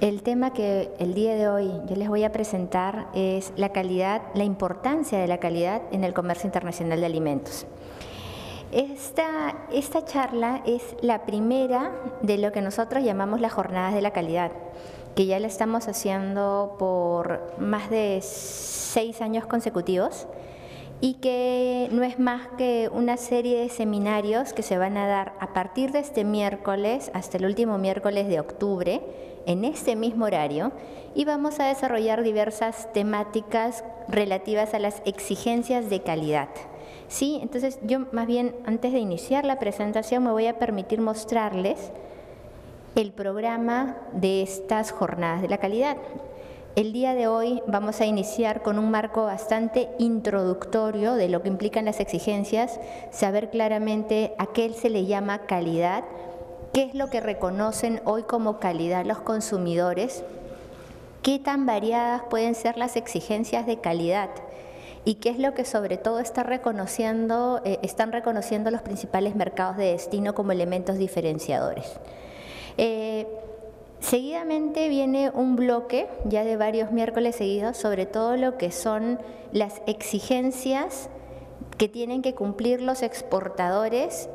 El tema que el día de hoy yo les voy a presentar es la calidad, la importancia de la calidad en el comercio internacional de alimentos. Esta, esta charla es la primera de lo que nosotros llamamos las jornadas de la calidad, que ya la estamos haciendo por más de seis años consecutivos y que no es más que una serie de seminarios que se van a dar a partir de este miércoles hasta el último miércoles de octubre en este mismo horario y vamos a desarrollar diversas temáticas relativas a las exigencias de calidad. Sí, entonces yo más bien antes de iniciar la presentación me voy a permitir mostrarles el programa de estas jornadas de la calidad. El día de hoy vamos a iniciar con un marco bastante introductorio de lo que implican las exigencias, saber claramente a qué se le llama calidad, qué es lo que reconocen hoy como calidad los consumidores, qué tan variadas pueden ser las exigencias de calidad y qué es lo que sobre todo está reconociendo, eh, están reconociendo los principales mercados de destino como elementos diferenciadores. Eh, seguidamente viene un bloque, ya de varios miércoles seguidos, sobre todo lo que son las exigencias que tienen que cumplir los exportadores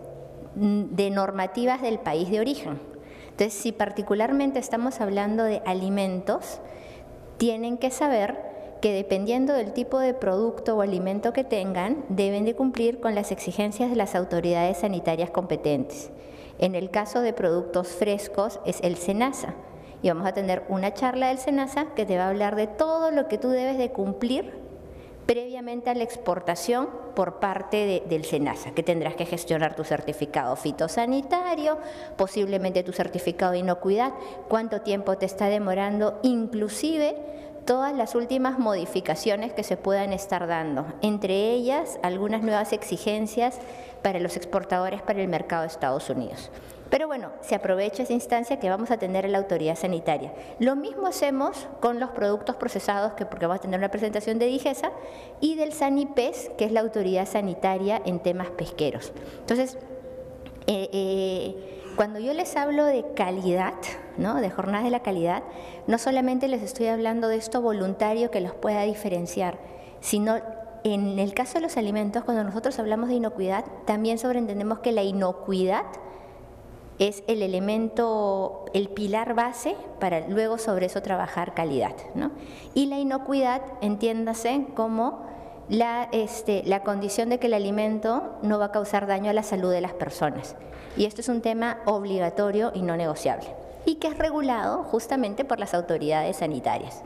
Mm, de normativas del país de origen. Entonces, si particularmente estamos hablando de alimentos, tienen que saber que dependiendo del tipo de producto o alimento que tengan, deben de cumplir con las exigencias de las autoridades sanitarias competentes. En el caso de productos frescos es el SENASA. Y vamos a tener una charla del SENASA que te va a hablar de todo lo que tú debes de cumplir previamente a la exportación por parte del SENASA, que tendrás que gestionar tu certificado fitosanitario, posiblemente tu certificado de inocuidad, cuánto tiempo te está demorando, inclusive todas las últimas modificaciones que se puedan estar dando, entre ellas algunas nuevas exigencias para los exportadores para el mercado de Estados Unidos. Pero bueno, se aprovecha esa instancia que vamos a tener en la autoridad sanitaria. Lo mismo hacemos con los productos procesados, que porque vamos a tener una presentación de DIGESA, y del SANIPES, que es la autoridad sanitaria en temas pesqueros. Entonces, eh, eh, cuando yo les hablo de calidad, ¿no? de jornadas de la calidad, no solamente les estoy hablando de esto voluntario que los pueda diferenciar, sino en el caso de los alimentos, cuando nosotros hablamos de inocuidad, también sobreentendemos que la inocuidad es el elemento, el pilar base para luego sobre eso trabajar calidad. Y la inocuidad, entiéndase como la, este, la condición de que el alimento no va a causar daño a la salud de las personas. Y esto es un tema obligatorio y no negociable, y que es regulado justamente por las autoridades sanitarias.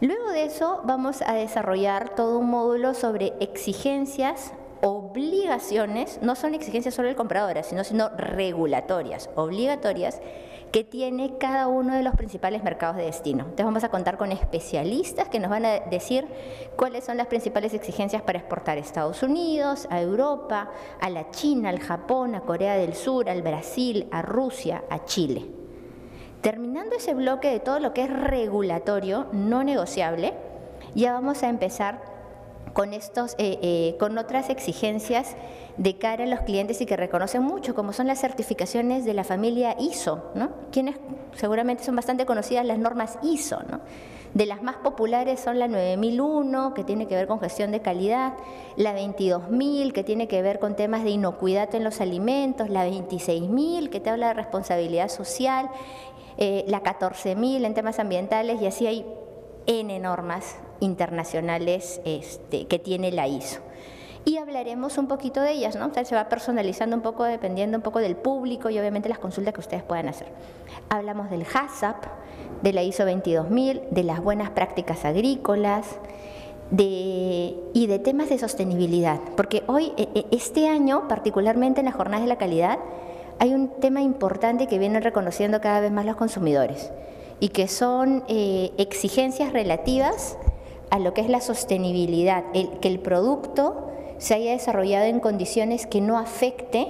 Luego de eso vamos a desarrollar todo un módulo sobre exigencias obligaciones, no son exigencias solo del comprador, sino, sino regulatorias, obligatorias, que tiene cada uno de los principales mercados de destino. Entonces vamos a contar con especialistas que nos van a decir cuáles son las principales exigencias para exportar a Estados Unidos, a Europa, a la China, al Japón, a Corea del Sur, al Brasil, a Rusia, a Chile. Terminando ese bloque de todo lo que es regulatorio, no negociable, ya vamos a empezar con, estos, eh, eh, con otras exigencias de cara a los clientes y que reconocen mucho, como son las certificaciones de la familia ISO, ¿no? quienes seguramente son bastante conocidas las normas ISO. ¿no? De las más populares son la 9001, que tiene que ver con gestión de calidad, la 22000, que tiene que ver con temas de inocuidad en los alimentos, la 26000, que te habla de responsabilidad social, eh, la 14000 en temas ambientales, y así hay N normas internacionales este, que tiene la ISO. Y hablaremos un poquito de ellas, ¿no? se va personalizando un poco dependiendo un poco del público y obviamente las consultas que ustedes puedan hacer. Hablamos del HACCP, de la ISO 22000, de las buenas prácticas agrícolas, de, y de temas de sostenibilidad, porque hoy, e, e, este año, particularmente en las jornadas de la calidad, hay un tema importante que vienen reconociendo cada vez más los consumidores y que son eh, exigencias relativas a lo que es la sostenibilidad, el, que el producto se haya desarrollado en condiciones que no afecte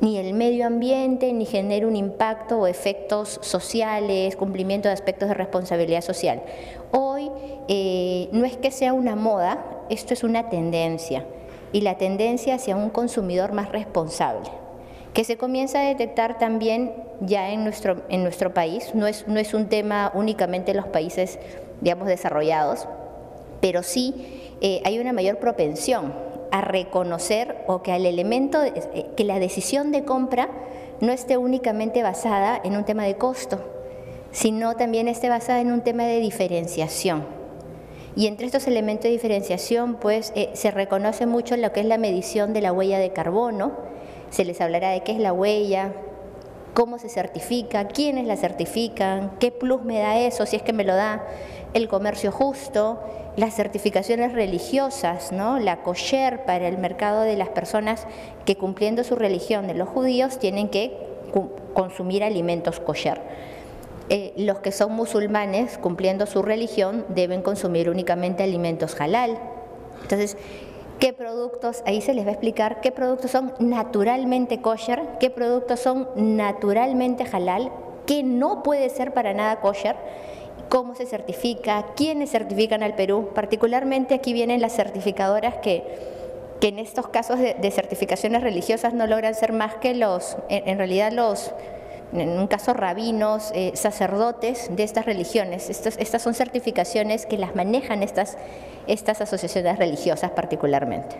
ni el medio ambiente, ni genere un impacto o efectos sociales, cumplimiento de aspectos de responsabilidad social. Hoy eh, no es que sea una moda, esto es una tendencia, y la tendencia hacia un consumidor más responsable. Que se comienza a detectar también ya en nuestro, en nuestro país. No es, no es un tema únicamente en los países, digamos, desarrollados, pero sí eh, hay una mayor propensión a reconocer o que al elemento, eh, que la decisión de compra no esté únicamente basada en un tema de costo, sino también esté basada en un tema de diferenciación. Y entre estos elementos de diferenciación, pues eh, se reconoce mucho lo que es la medición de la huella de carbono, se les hablará de qué es la huella, cómo se certifica, quiénes la certifican, qué plus me da eso, si es que me lo da el comercio justo, las certificaciones religiosas, ¿no? la kosher para el mercado de las personas que cumpliendo su religión de los judíos tienen que consumir alimentos kosher. Eh, los que son musulmanes cumpliendo su religión deben consumir únicamente alimentos halal. Entonces, qué productos, ahí se les va a explicar qué productos son naturalmente kosher, qué productos son naturalmente halal, qué no puede ser para nada kosher, cómo se certifica, quiénes certifican al Perú. Particularmente aquí vienen las certificadoras que, que en estos casos de, certificaciones religiosas no logran ser más que los, en, realidad los, en un caso rabinos, eh, sacerdotes de estas religiones. estas son certificaciones que las manejan estas estas asociaciones religiosas particularmente.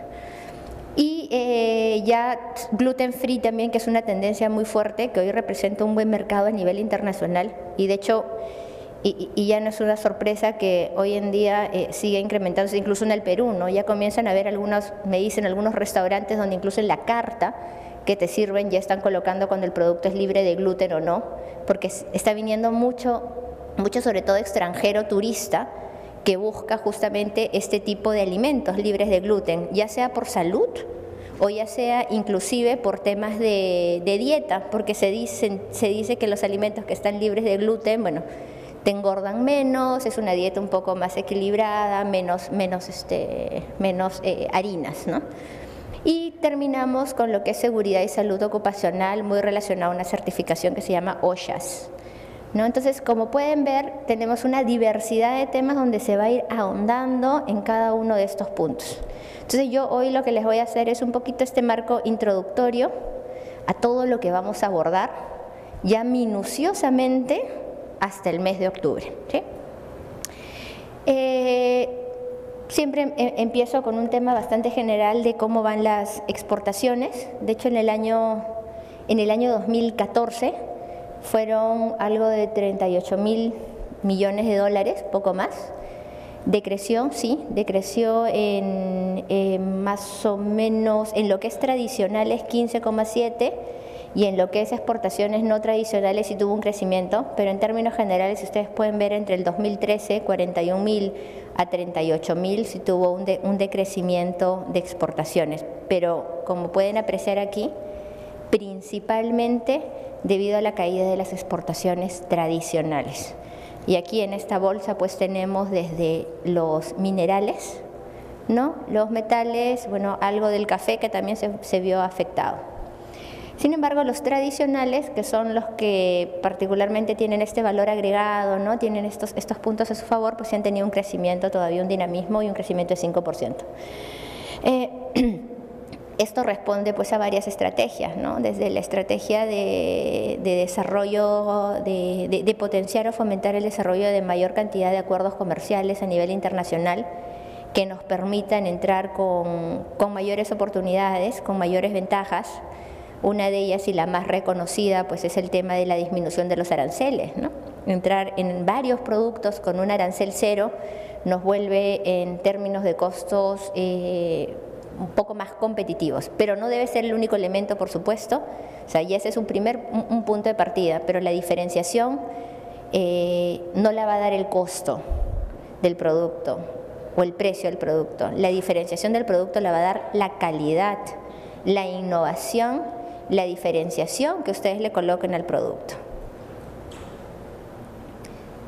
Y eh, ya gluten free también, que es una tendencia muy fuerte, que hoy representa un buen mercado a nivel internacional y de hecho, y, ya no es una sorpresa que hoy en día eh, sigue incrementándose, incluso en el Perú, ¿no? ya comienzan a haber algunos, me dicen algunos restaurantes donde incluso en la carta que te sirven ya están colocando cuando el producto es libre de gluten o no, porque está viniendo mucho, mucho sobre todo extranjero turista, que busca justamente este tipo de alimentos libres de gluten, ya sea por salud o ya sea inclusive por temas de, dieta, porque se, se dice que los alimentos que están libres de gluten, bueno, te engordan menos, es una dieta un poco más equilibrada, menos, menos, este, menos eh, harinas, ¿no? Y terminamos con lo que es seguridad y salud ocupacional, muy relacionado a una certificación que se llama OSHAS. Entonces, como pueden ver, tenemos una diversidad de temas donde se va a ir ahondando en cada uno de estos puntos. Entonces, yo hoy lo que les voy a hacer es un poquito este marco introductorio a todo lo que vamos a abordar, ya minuciosamente hasta el mes de octubre. Eh, siempre em, empiezo con un tema bastante general de cómo van las exportaciones. De hecho, en el año, en el año 2014, fueron algo de 38 mil millones de dólares, poco más. Decreció, sí, decreció en más o menos, en lo que es tradicional es 15,7 y en lo que es exportaciones no tradicionales sí tuvo un crecimiento, pero en términos generales, ustedes pueden ver entre el 2013, 41 mil a 38 mil, sí tuvo un, un decrecimiento de exportaciones. Pero como pueden apreciar aquí, principalmente debido a la caída de las exportaciones tradicionales. Y aquí en esta bolsa pues tenemos desde los minerales, ¿no? los metales, bueno, algo del café que también se, vio afectado. Sin embargo, los tradicionales, que son los que particularmente tienen este valor agregado, ¿no? tienen estos, estos puntos a su favor, pues han tenido un crecimiento, todavía un dinamismo y un crecimiento de 5%. Eh, Esto responde pues a varias estrategias, ¿no? desde la estrategia de, desarrollo, de, potenciar o fomentar el desarrollo de mayor cantidad de acuerdos comerciales a nivel internacional que nos permitan entrar con, mayores oportunidades, con mayores ventajas. Una de ellas y la más reconocida pues es el tema de la disminución de los aranceles. ¿no? Entrar en varios productos con un arancel cero nos vuelve en términos de costos eh, un poco más competitivos, pero no debe ser el único elemento, por supuesto, o sea, y ese es un primer un, punto de partida, pero la diferenciación eh, no la va a dar el costo del producto o el precio del producto, la diferenciación del producto la va a dar la calidad, la innovación, la diferenciación que ustedes le coloquen al producto.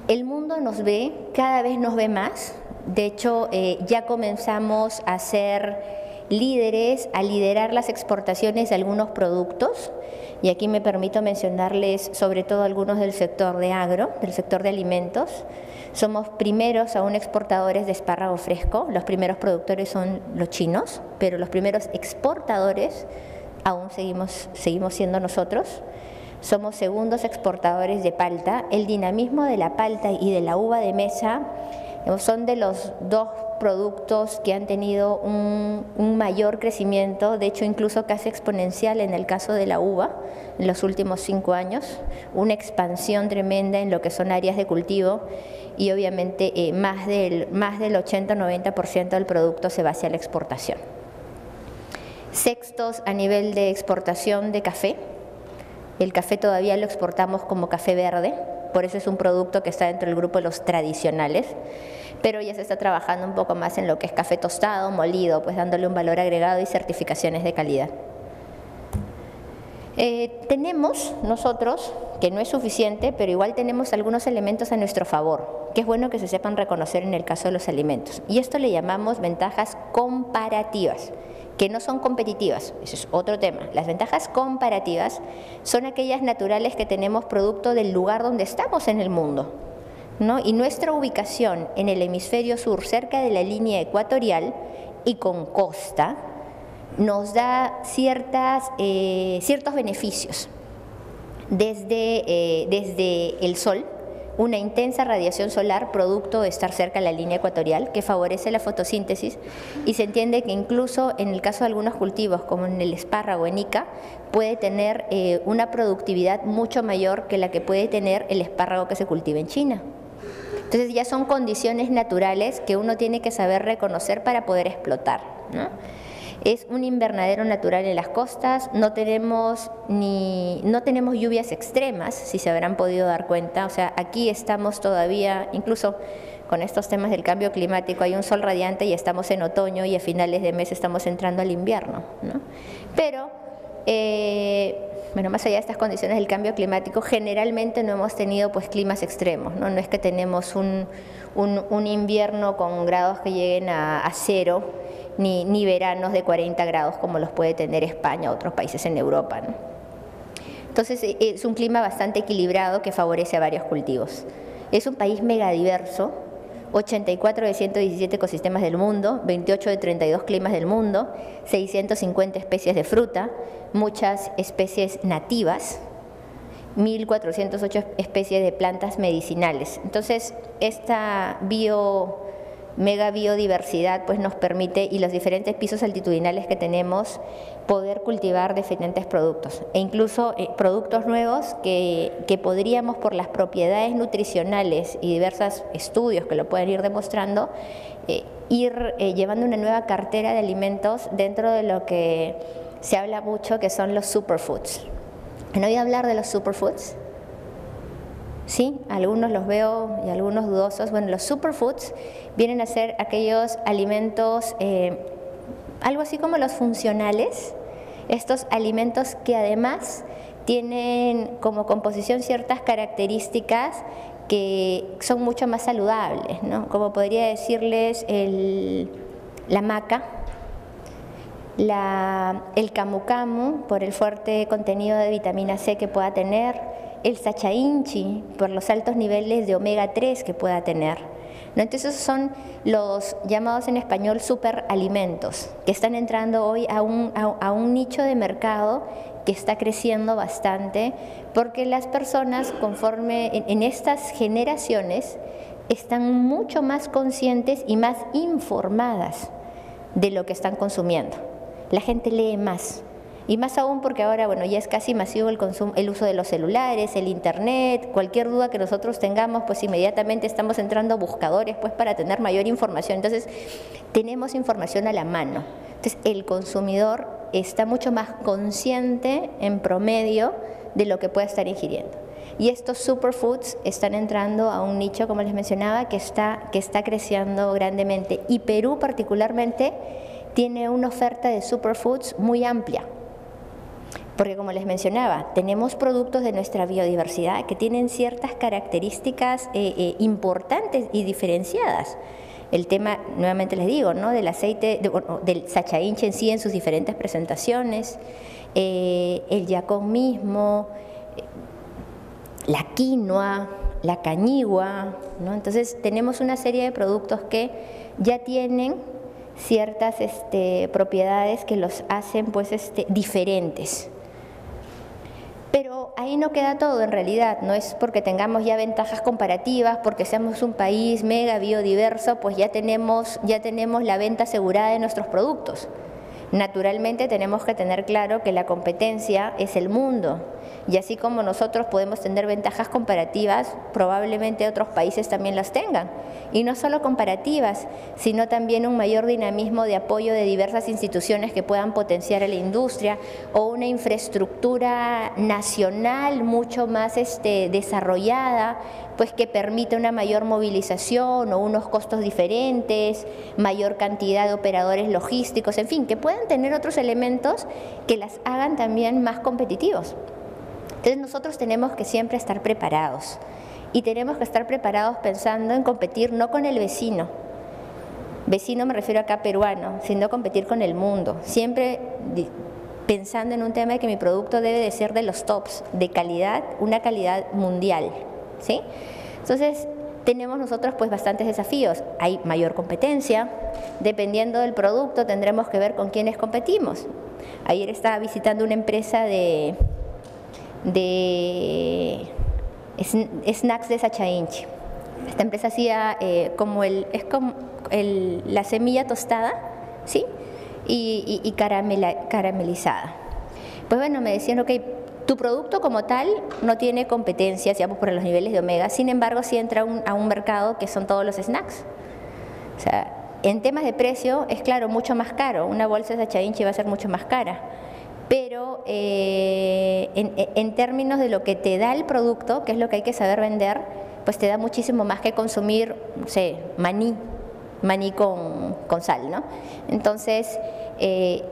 El mundo nos ve, cada vez nos ve más, de hecho eh, ya comenzamos a hacer líderes a liderar las exportaciones de algunos productos. Y aquí me permito mencionarles sobre todo algunos del sector de agro, del sector de alimentos. Somos primeros aún exportadores de espárrago fresco, los primeros productores son los chinos, pero los primeros exportadores aún seguimos, seguimos siendo nosotros. Somos segundos exportadores de palta. El dinamismo de la palta y de la uva de mesa son de los dos productos que han tenido un, mayor crecimiento, de hecho incluso casi exponencial en el caso de la uva en los últimos cinco años, una expansión tremenda en lo que son áreas de cultivo y obviamente eh, más del, más del 80-90% del producto se va hacia la exportación. Sextos a nivel de exportación de café, el café todavía lo exportamos como café verde, por eso es un producto que está dentro del grupo de los tradicionales, pero ya se está trabajando un poco más en lo que es café tostado, molido, pues dándole un valor agregado y certificaciones de calidad. Eh, tenemos nosotros, que no es suficiente, pero igual tenemos algunos elementos a nuestro favor, que es bueno que se sepan reconocer en el caso de los alimentos. Y esto le llamamos ventajas comparativas que no son competitivas, ese es otro tema. Las ventajas comparativas son aquellas naturales que tenemos producto del lugar donde estamos en el mundo. ¿no? Y nuestra ubicación en el hemisferio sur, cerca de la línea ecuatorial y con costa, nos da ciertas, eh, ciertos beneficios. Desde, eh, desde el sol, una intensa radiación solar producto de estar cerca de la línea ecuatorial que favorece la fotosíntesis y se entiende que incluso en el caso de algunos cultivos como en el espárrago en Ica puede tener eh, una productividad mucho mayor que la que puede tener el espárrago que se cultiva en China. Entonces ya son condiciones naturales que uno tiene que saber reconocer para poder explotar. Es un invernadero natural en las costas, no tenemos, ni, no tenemos lluvias extremas, si se habrán podido dar cuenta, o sea, aquí estamos todavía, incluso con estos temas del cambio climático, hay un sol radiante y estamos en otoño y a finales de mes estamos entrando al invierno. Pero, eh, bueno, más allá de estas condiciones del cambio climático, generalmente no hemos tenido pues climas extremos, no, no es que tenemos un, un, invierno con grados que lleguen a cero, ni, veranos de 40 grados como los puede tener España o otros países en Europa. Entonces e, es un clima bastante equilibrado que favorece a varios cultivos. Es un país megadiverso, 84 de 117 ecosistemas del mundo, 28 de 32 climas del mundo, 650 especies de fruta, muchas especies nativas, 1.408 especies de plantas medicinales. Entonces, esta bio, mega biodiversidad pues nos permite, y los diferentes pisos altitudinales que tenemos, poder cultivar diferentes productos, e incluso eh, productos nuevos que, que, podríamos por las propiedades nutricionales y diversos estudios que lo pueden ir demostrando, eh, ir eh, llevando una nueva cartera de alimentos dentro de lo que se habla mucho que son los superfoods. ¿Han oído hablar de los superfoods? Sí, algunos los veo y algunos dudosos. Bueno, los superfoods vienen a ser aquellos alimentos, eh, algo así como los funcionales, estos alimentos que además tienen como composición ciertas características que son mucho más saludables, ¿no? Como podría decirles el, la maca, el camu camu por el fuerte contenido de vitamina C que pueda tener, el sachainchi por los altos niveles de omega 3 que pueda tener. ¿no? Entonces son los llamados en español superalimentos que están entrando hoy a un, a, un nicho de mercado que está creciendo bastante porque las personas conforme en estas generaciones están mucho más conscientes y más informadas de lo que están consumiendo la gente lee más. Y más aún porque ahora, bueno, ya es casi masivo el, consumo, el uso de los celulares, el internet, cualquier duda que nosotros tengamos, pues inmediatamente estamos entrando a buscadores pues para tener mayor información. Entonces, tenemos información a la mano. Entonces, el consumidor está mucho más consciente en promedio de lo que puede estar ingiriendo. Y estos superfoods están entrando a un nicho, como les mencionaba, que está, que está creciendo grandemente. Y Perú particularmente tiene una oferta de superfoods muy amplia. Porque como les mencionaba, tenemos productos de nuestra biodiversidad que tienen ciertas características eh, eh, importantes y diferenciadas. El tema, nuevamente les digo, ¿no? del aceite, del sachainche en sí en sus diferentes presentaciones, eh, el yacón mismo, la quinoa, la cañigua, ¿no? Entonces tenemos una serie de productos que ya tienen ciertas este, propiedades que los hacen pues este, diferentes. Pero ahí no queda todo en realidad, no es porque tengamos ya ventajas comparativas, porque seamos un país mega biodiverso, pues ya tenemos, ya tenemos la venta asegurada de nuestros productos. Naturalmente tenemos que tener claro que la competencia es el mundo y así como nosotros podemos tener ventajas comparativas, probablemente otros países también las tengan. Y no solo comparativas, sino también un mayor dinamismo de apoyo de diversas instituciones que puedan potenciar a la industria o una infraestructura nacional mucho más este, desarrollada, pues que permite una mayor movilización o unos costos diferentes, mayor cantidad de operadores logísticos, en fin, que puedan tener otros elementos que las hagan también más competitivos. Entonces nosotros tenemos que siempre estar preparados y tenemos que estar preparados pensando en competir no con el vecino, vecino me refiero acá peruano, sino competir con el mundo, siempre pensando en un tema de que mi producto debe de ser de los tops, de calidad, una calidad mundial, ¿sí? Entonces, tenemos nosotros pues bastantes desafíos. Hay mayor competencia, dependiendo del producto tendremos que ver con quiénes competimos. Ayer estaba visitando una empresa de, de snacks de Sachainchi. Esta empresa hacía eh, como el, es como la semilla tostada, ¿sí? Y, caramelizada. Pues bueno, me decían, ok, tu producto como tal no tiene competencia, digamos, por los niveles de omega, sin embargo, si entra a un mercado que son todos los snacks. O sea, en temas de precio, es claro, mucho más caro. Una bolsa de Sachainchi va a ser mucho más cara pero eh, en, términos de lo que te da el producto, que es lo que hay que saber vender, pues te da muchísimo más que consumir, no sé, maní, maní con, sal, ¿no? Entonces, eh,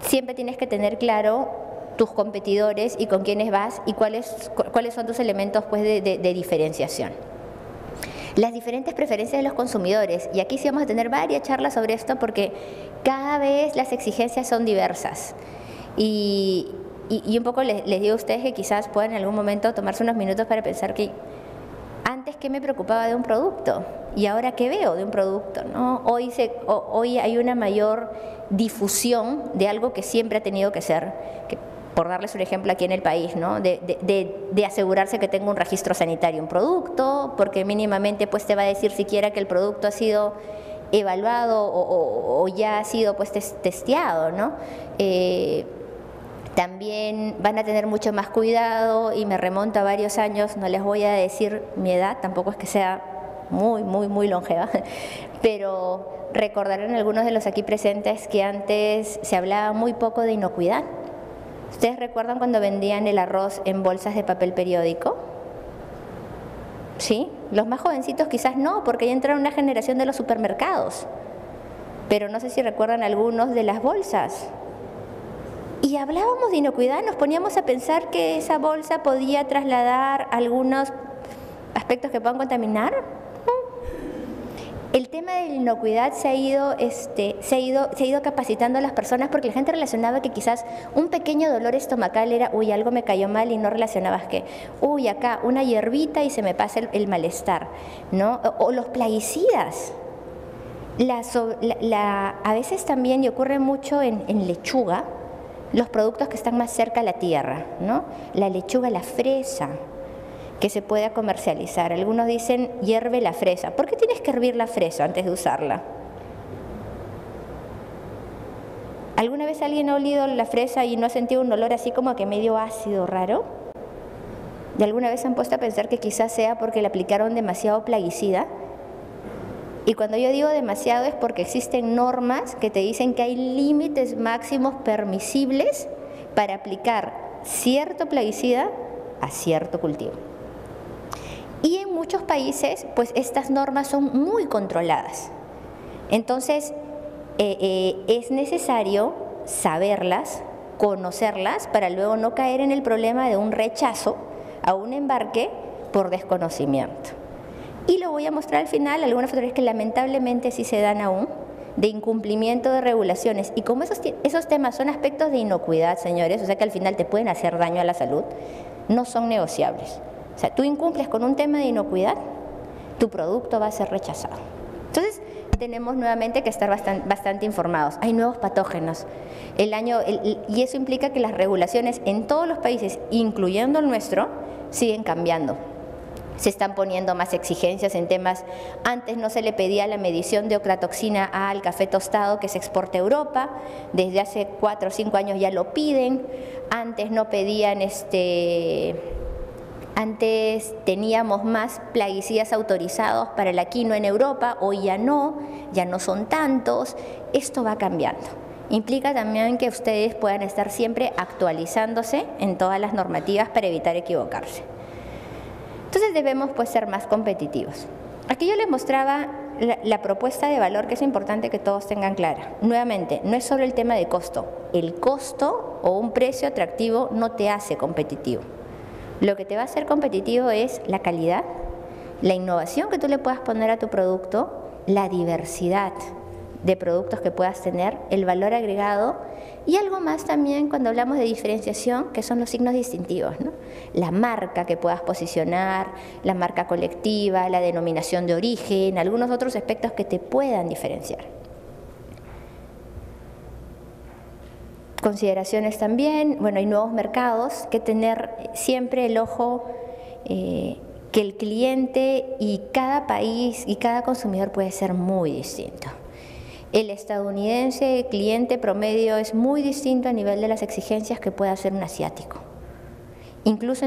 siempre tienes que tener claro tus competidores y con quiénes vas y cuáles, cuáles son tus elementos pues, de, de diferenciación las diferentes preferencias de los consumidores. Y aquí sí vamos a tener varias charlas sobre esto porque cada vez las exigencias son diversas. Y, un poco les, digo a ustedes que quizás puedan en algún momento tomarse unos minutos para pensar que antes que me preocupaba de un producto y ahora qué veo de un producto. ¿no? Hoy, se, hoy hay una mayor difusión de algo que siempre ha tenido que ser, que, por darles un ejemplo aquí en el país, ¿no? de, de, de, asegurarse que tenga un registro sanitario un producto, porque mínimamente pues te va a decir siquiera que el producto ha sido evaluado o, ya ha sido pues testeado, ¿no? Eh, también van a tener mucho más cuidado y me remonto a varios años, no les voy a decir mi edad, tampoco es que sea muy, muy, muy longeva, pero recordarán algunos de los aquí presentes que antes se hablaba muy poco de inocuidad. ¿Ustedes recuerdan cuando vendían el arroz en bolsas de papel periódico? ¿Sí? Los más jovencitos quizás no, porque ya entraron una generación de los supermercados. Pero no sé si recuerdan algunos de las bolsas y hablábamos de inocuidad, nos poníamos a pensar que esa bolsa podía trasladar algunos aspectos que puedan contaminar. El tema de la inocuidad se ha ido, este, se ha ido, se ha ido capacitando a las personas porque la gente relacionaba que quizás un pequeño dolor estomacal era, uy, algo me cayó mal y no relacionabas que, uy, acá una hierbita y se me pasa el, malestar, ¿no? O, los plaguicidas. La, a veces también, y ocurre mucho en lechuga, los productos que están más cerca a la tierra, ¿no? La lechuga, la fresa, que se pueda comercializar. Algunos dicen hierve la fresa. ¿Por qué tienes que hervir la fresa antes de usarla? ¿Alguna vez alguien ha olido la fresa y no ha sentido un olor así como que medio ácido, raro? ¿De alguna vez han puesto a pensar que quizás sea porque le aplicaron demasiado plaguicida? Y cuando yo digo demasiado es porque existen normas que te dicen que hay límites máximos permisibles para aplicar cierto plaguicida a cierto cultivo. Y en muchos países, pues estas normas son muy controladas. Entonces, eh, eh, es necesario saberlas, conocerlas, para luego no caer en el problema de un rechazo a un embarque por desconocimiento. Y lo voy a mostrar al final, algunas fotografías que lamentablemente sí se dan aún, de incumplimiento de regulaciones. Y como esos, esos temas son aspectos de inocuidad, señores, o sea que al final te pueden hacer daño a la salud, no son negociables. O sea, tú incumples con un tema de inocuidad, tu producto va a ser rechazado. Entonces, tenemos nuevamente que estar bastante, informados. Hay nuevos patógenos. El año, y eso implica que las regulaciones en todos los países, incluyendo el nuestro, siguen cambiando se están poniendo más exigencias en temas. Antes no se le pedía la medición de ocratoxina al café tostado que se exporta a Europa, desde hace cuatro o cinco años ya lo piden. Antes no pedían este. Antes teníamos más plaguicidas autorizados para la quinoa en Europa, hoy ya no, ya no son tantos. Esto va cambiando. Implica también que ustedes puedan estar siempre actualizándose en todas las normativas para evitar equivocarse. Entonces debemos pues ser más competitivos. Aquí yo les mostraba la, propuesta de valor que es importante que todos tengan clara. Nuevamente, no es solo el tema de costo. El costo o un precio atractivo no te hace competitivo. Lo que te va a hacer competitivo es la calidad, la innovación que tú le puedas poner a tu producto, la diversidad de productos que puedas tener, el valor agregado y algo más también cuando hablamos de diferenciación, que son los signos distintivos, la marca que puedas posicionar, la marca colectiva, la denominación de origen, algunos otros aspectos que te puedan diferenciar. Consideraciones también, bueno, hay nuevos mercados, que tener siempre el ojo eh, que el cliente y cada país y cada consumidor puede ser muy distinto. El estadounidense cliente promedio es muy distinto a nivel de las exigencias que puede hacer un asiático. Incluso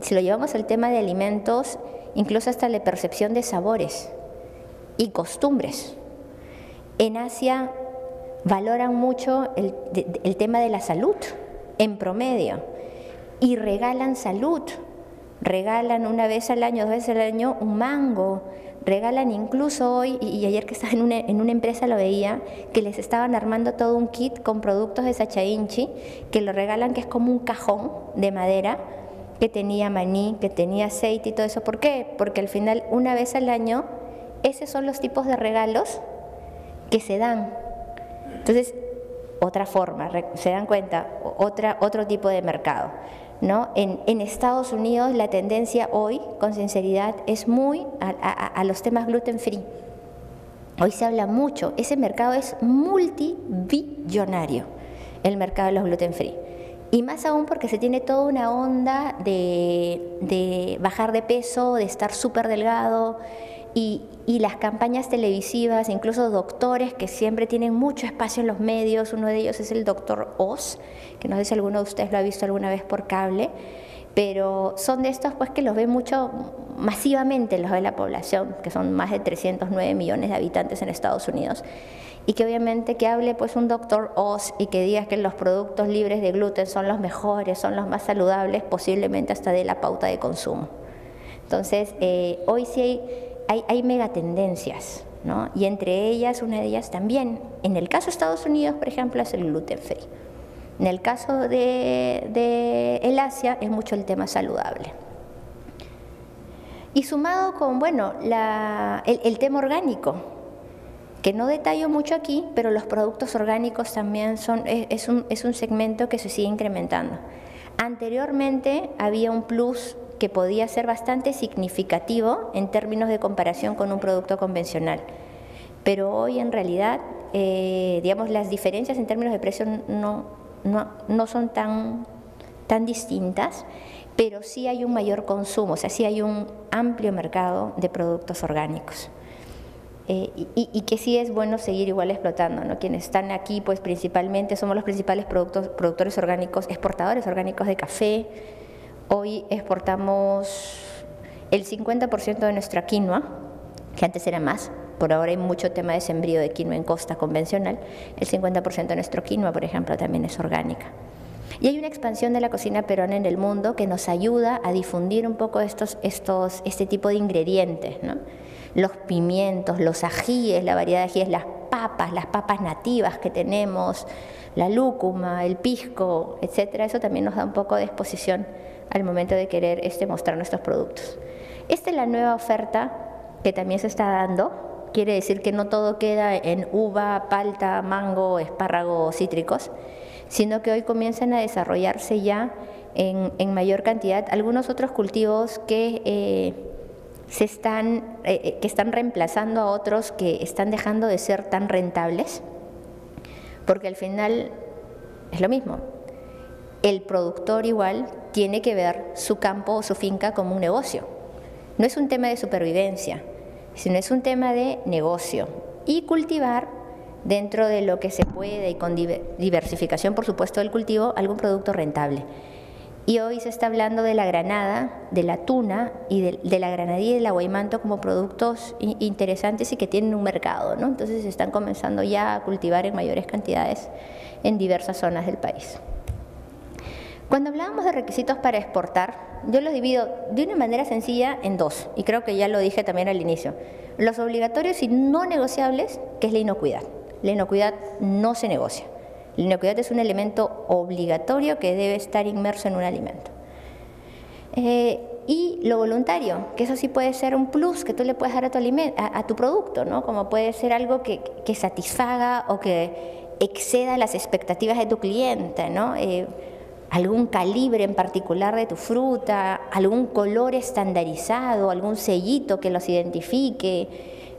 si lo llevamos al tema de alimentos, incluso hasta la percepción de sabores y costumbres. En Asia valoran mucho el, el tema de la salud en promedio y regalan salud. Regalan una vez al año, dos veces al año un mango, regalan incluso hoy, y ayer que estaba en una, en una empresa lo veía, que les estaban armando todo un kit con productos de Sacha Inchi, que lo regalan que es como un cajón de madera, que tenía maní, que tenía aceite y todo eso. ¿Por qué? Porque al final, una vez al año, esos son los tipos de regalos que se dan. Entonces, otra forma, se dan cuenta, otra, otro tipo de mercado. ¿No? En, Estados Unidos la tendencia hoy, con sinceridad, es muy a, los temas gluten free. Hoy se habla mucho, ese mercado es multibillonario, el mercado de los gluten free. Y más aún porque se tiene toda una onda de, de bajar de peso, de estar súper delgado, y, las campañas televisivas, incluso doctores que siempre tienen mucho espacio en los medios, uno de ellos es el doctor Oz, que no sé si alguno de ustedes lo ha visto alguna vez por cable, pero son de estos pues que los ve mucho masivamente los de la población, que son más de 309 millones de habitantes en Estados Unidos, y que obviamente que hable pues un doctor Oz y que diga que los productos libres de gluten son los mejores, son los más saludables, posiblemente hasta de la pauta de consumo. Entonces, eh, hoy sí hay hay, megatendencias, ¿no? y entre ellas, una de ellas también, en el caso de Estados Unidos, por ejemplo, es el gluten free. En el caso de, el Asia es mucho el tema saludable. Y sumado con, bueno, el, tema orgánico, que no detallo mucho aquí, pero los productos orgánicos también son, es, un, es un segmento que se sigue incrementando. Anteriormente había un plus que podía ser bastante significativo en términos de comparación con un producto convencional. Pero hoy en realidad, eh, digamos, las diferencias en términos de precio no, no, son tan, tan distintas, pero sí hay un mayor consumo, o sea, sí hay un amplio mercado de productos orgánicos. Eh, y, que sí es bueno seguir igual explotando, ¿no? Quienes están aquí, pues principalmente somos los principales productos, productores orgánicos, exportadores orgánicos de café, Hoy exportamos el 50% de nuestra quinoa, que antes era más, por ahora hay mucho tema de sembrío de quinoa en costa convencional, el 50% de nuestro quinoa, por ejemplo, también es orgánica. Y hay una expansión de la cocina peruana en el mundo que nos ayuda a difundir un poco estos, estos, este tipo de ingredientes, los pimientos, los ajíes, la variedad de ajíes, las papas, las papas nativas que tenemos, la lúcuma, el pisco, etcétera, eso también nos da un poco de exposición al momento de querer este, mostrar nuestros productos. Esta es la nueva oferta que también se está dando. Quiere decir que no todo queda en uva, palta, mango, espárrago, cítricos, sino que hoy comienzan a desarrollarse ya en, mayor cantidad algunos otros cultivos que eh, se están, eh, eh, que están reemplazando a otros que están dejando de ser tan rentables, porque al final es lo mismo. El productor igual tiene que ver su campo o su finca como un negocio. No es un tema de supervivencia, sino es un tema de negocio. Y cultivar dentro de lo que se puede y con diversificación, por supuesto, del cultivo, algún producto rentable. Y hoy se está hablando de la granada, de la tuna y de, la granadilla y del aguaymanto como productos interesantes y que tienen un mercado, ¿no? Entonces se están comenzando ya a cultivar en mayores cantidades en diversas zonas del país. Cuando hablábamos de requisitos para exportar, yo los divido de una manera sencilla en dos, y creo que ya lo dije también al inicio. Los obligatorios y no negociables, que es la inocuidad. La inocuidad no se negocia. La inocuidad es un elemento obligatorio que debe estar inmerso en un alimento. Eh, y lo voluntario, que eso sí puede ser un plus que tú le puedes dar a tu, a, tu producto, ¿no? como puede ser algo que, satisfaga o que exceda las expectativas de tu cliente, ¿no? Eh, algún calibre en particular de tu fruta, algún color estandarizado, algún sellito que los identifique,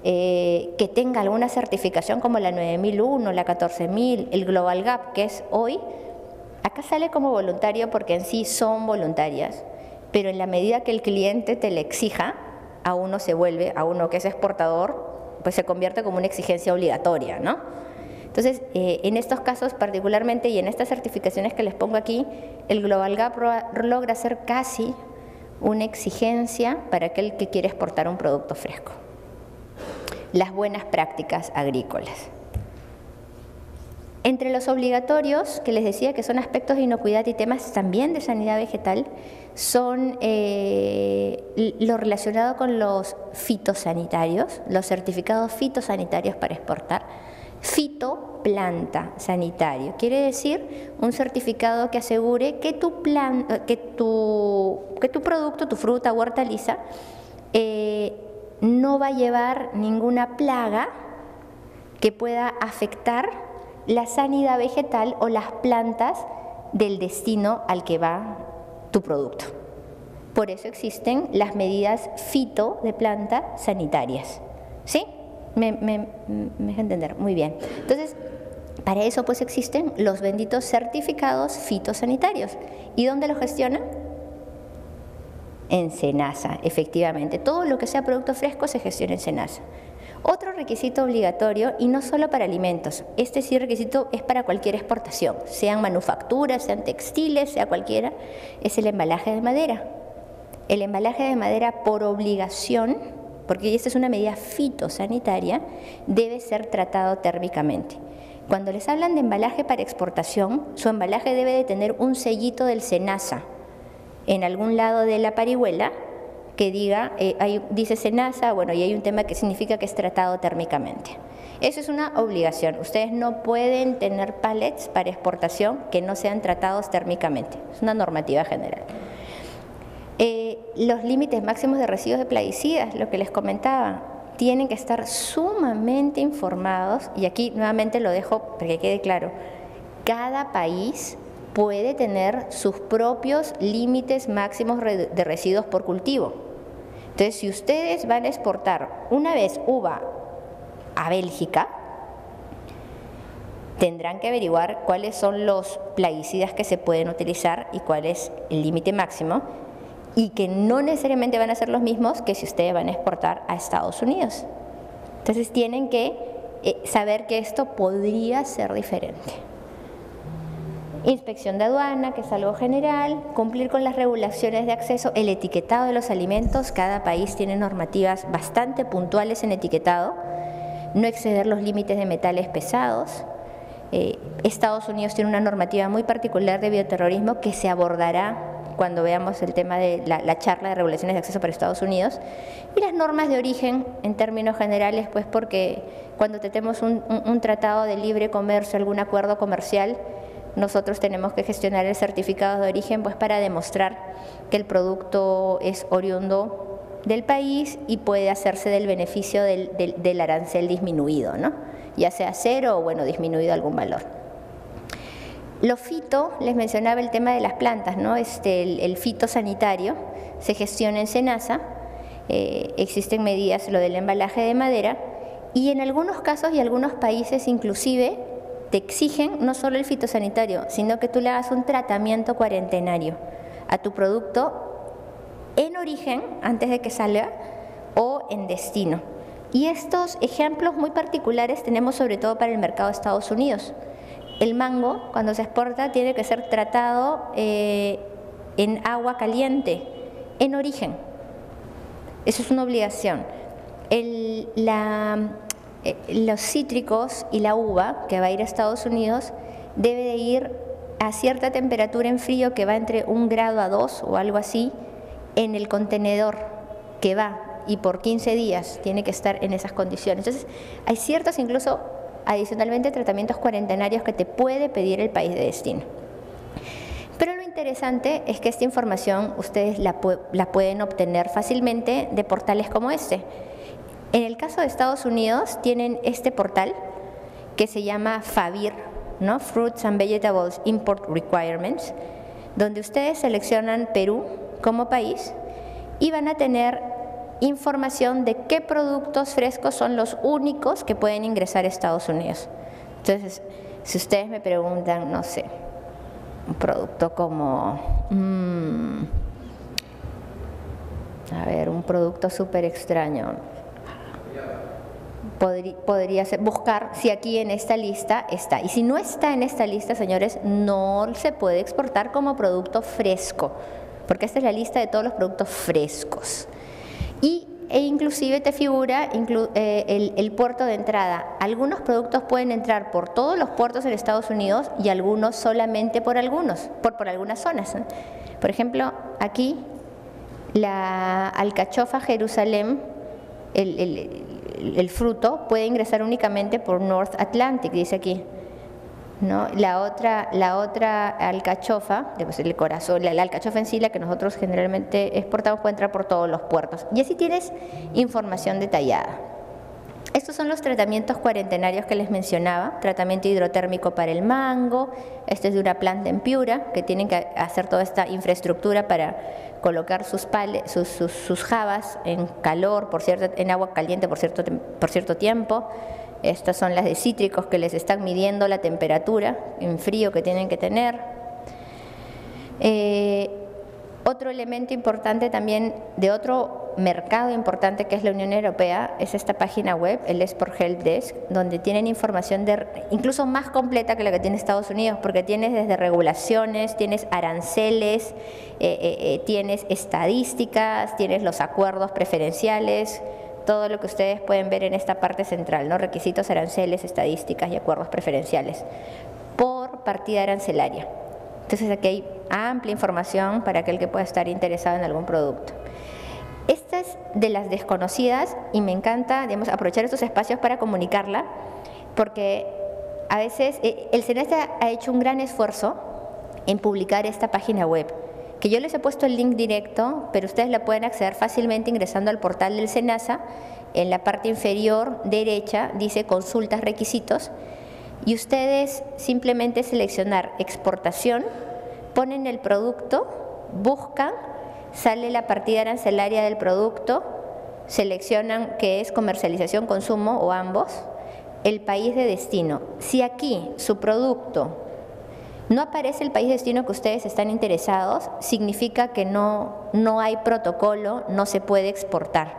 eh, que tenga alguna certificación como la 9001, la 14000, el Global Gap, que es hoy, acá sale como voluntario porque en sí son voluntarias, pero en la medida que el cliente te le exija, a uno se vuelve, a uno que es exportador, pues se convierte como una exigencia obligatoria, ¿no? Entonces, eh, en estos casos particularmente y en estas certificaciones que les pongo aquí, el Global Gap logra ser casi una exigencia para aquel que quiere exportar un producto fresco las buenas prácticas agrícolas. Entre los obligatorios, que les decía que son aspectos de inocuidad y temas también de sanidad vegetal, son eh, lo relacionado con los fitosanitarios, los certificados fitosanitarios para exportar. Fitoplanta sanitario, quiere decir un certificado que asegure que tu, plan, que tu, que tu producto, tu fruta o hortaliza, eh, no va a llevar ninguna plaga que pueda afectar la sanidad vegetal o las plantas del destino al que va tu producto. Por eso existen las medidas fito de planta sanitarias. ¿Sí? Me, me, me entender. Muy bien. Entonces, para eso pues existen los benditos certificados fitosanitarios. ¿Y dónde los gestionan? en Senasa, efectivamente. Todo lo que sea producto fresco se gestiona en Senasa. Otro requisito obligatorio, y no solo para alimentos, este sí requisito es para cualquier exportación, sean manufacturas, sean textiles, sea cualquiera, es el embalaje de madera. El embalaje de madera por obligación, porque esta es una medida fitosanitaria, debe ser tratado térmicamente. Cuando les hablan de embalaje para exportación, su embalaje debe de tener un sellito del SENASA, en algún lado de la parihuela que diga, eh, dice SENASA, bueno, y hay un tema que significa que es tratado térmicamente. Eso es una obligación. Ustedes no pueden tener pallets para exportación que no sean tratados térmicamente. Es una normativa general. Eh, los límites máximos de residuos de plaguicidas, lo que les comentaba, tienen que estar sumamente informados, y aquí nuevamente lo dejo para que quede claro, cada país puede tener sus propios límites máximos de residuos por cultivo. Entonces, si ustedes van a exportar una vez uva a Bélgica, tendrán que averiguar cuáles son los plaguicidas que se pueden utilizar y cuál es el límite máximo y que no necesariamente van a ser los mismos que si ustedes van a exportar a Estados Unidos. Entonces tienen que eh, saber que esto podría ser diferente. Inspección de aduana, que es algo general, cumplir con las regulaciones de acceso, el etiquetado de los alimentos, cada país tiene normativas bastante puntuales en etiquetado, no exceder los límites de metales pesados. Eh, Estados Unidos tiene una normativa muy particular de bioterrorismo que se abordará cuando veamos el tema de la, charla de regulaciones de acceso para Estados Unidos, y las normas de origen en términos generales, pues porque cuando tenemos un tratado de libre comercio, algún acuerdo comercial, nosotros tenemos que gestionar el certificado de origen pues para demostrar que el producto es oriundo del país y puede hacerse del beneficio del, arancel disminuido, ¿no? ya sea cero o bueno, disminuido algún valor. Lo fito, les mencionaba el tema de las plantas, ¿no? este, el, el fito sanitario se gestiona en SENASA eh, existen medidas, lo del embalaje de madera, y en algunos casos y algunos países inclusive te exigen no solo el fitosanitario, sino que tú le hagas un tratamiento cuarentenario a tu producto en origen, antes de que salga, o en destino. Y estos ejemplos muy particulares tenemos sobre todo para el mercado de Estados Unidos. El mango, cuando se exporta, tiene que ser tratado eh, en agua caliente, en origen. Eso es una obligación. Eh, los cítricos y la uva, que va a ir a Estados Unidos, debe de ir a cierta temperatura en frío que va entre un grado a dos o algo así en el contenedor que va y por 15 días tiene que estar en esas condiciones. Entonces, hay ciertos incluso adicionalmente tratamientos cuarentenarios que te puede pedir el país de destino. Pero lo interesante es que esta información ustedes la, pueden obtener fácilmente de portales como este. En el caso de Estados Unidos tienen este portal que se llama FAVIR, ¿no? Fruits and Vegetables Import Requirements, donde ustedes seleccionan Perú como país y van a tener información de qué productos frescos son los únicos que pueden ingresar a Estados Unidos. Entonces, si ustedes me preguntan, no sé, un producto como, mm, a ver, un producto súper extraño. Podría, buscar si aquí en esta lista está. Y si no está en esta lista, señores, no se puede exportar como producto fresco, porque esta es la lista de todos los productos frescos. Y e inclusive te figura eh, el, puerto de entrada. Algunos productos pueden entrar por todos los puertos en Estados Unidos y algunos solamente por algunos, por, por algunas zonas. Por ejemplo, aquí la alcachofa Jerusalén, el fruto, puede ingresar únicamente por North Atlantic, dice aquí. ¿No? La, otra, la otra alcachofa, pues el corazón, la, alcachofa en sí, la que nosotros generalmente exportamos, puede entrar por todos los puertos. Y así tienes información detallada. Estos son los tratamientos cuarentenarios que les mencionaba, tratamiento hidrotérmico para el mango, este es de una planta en Piura, que tienen que hacer toda esta infraestructura para colocar sus, sus, sus, jabas en calor, por cierto, en agua caliente por cierto, por cierto tiempo, estas son las de cítricos que les están midiendo la temperatura en frío que tienen que tener. Eh, otro elemento importante también de otro mercado importante que es la Unión Europea es esta página web, el Export Help Desk, donde tienen información de, incluso más completa que la que tiene Estados Unidos, porque tienes desde regulaciones, tienes aranceles, eh, eh, tienes estadísticas, tienes los acuerdos preferenciales, todo lo que ustedes pueden ver en esta parte central, ¿no? requisitos, aranceles, estadísticas y acuerdos preferenciales, por partida arancelaria. Entonces aquí hay amplia información para aquel que pueda estar interesado en algún producto. Esta es de las desconocidas y me encanta digamos, aprovechar estos espacios para comunicarla, porque a veces eh, el SENASA ha hecho un gran esfuerzo en publicar esta página web que yo les he puesto el link directo, pero ustedes la pueden acceder fácilmente ingresando al portal del SENASA. En la parte inferior derecha dice consultas requisitos y ustedes simplemente seleccionar exportación, ponen el producto, buscan, sale la partida arancelaria del producto, seleccionan que es comercialización, consumo o ambos, el país de destino. Si aquí su producto no aparece el país destino que ustedes están interesados, significa que no, no hay protocolo, no se puede exportar.